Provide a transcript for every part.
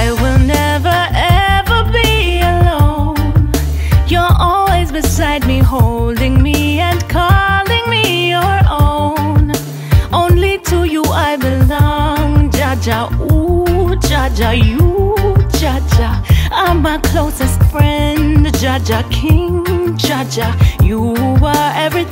I will never ever be alone. You're always beside me, holding me and calling me your own. Only to you I belong, Jehovah, ooh, Jehovah, you, Jehovah, I'm my closest. Jehovah King, Jehovah. You are everything,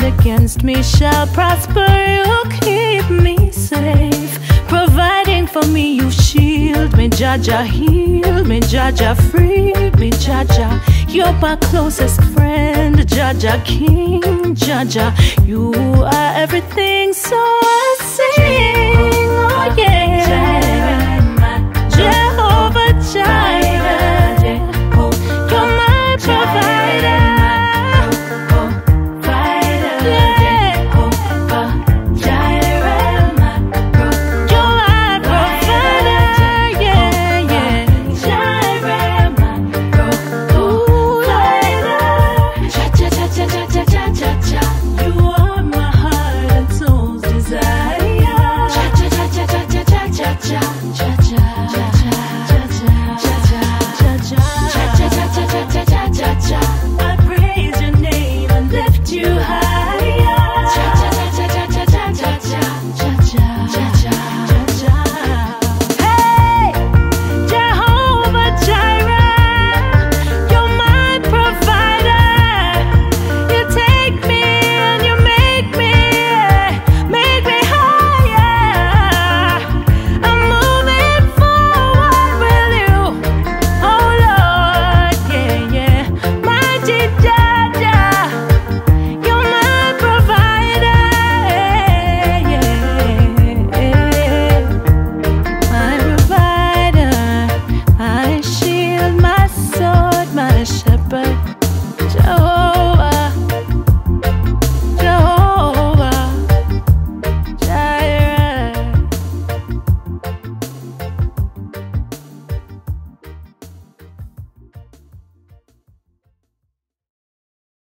formed against me shall prosper. You keep me safe, providing for me. You shield me, Jehovah, heal me, Jehovah, free me, Jehovah. You're my closest friend, Jehovah, King, Jehovah. You are everything,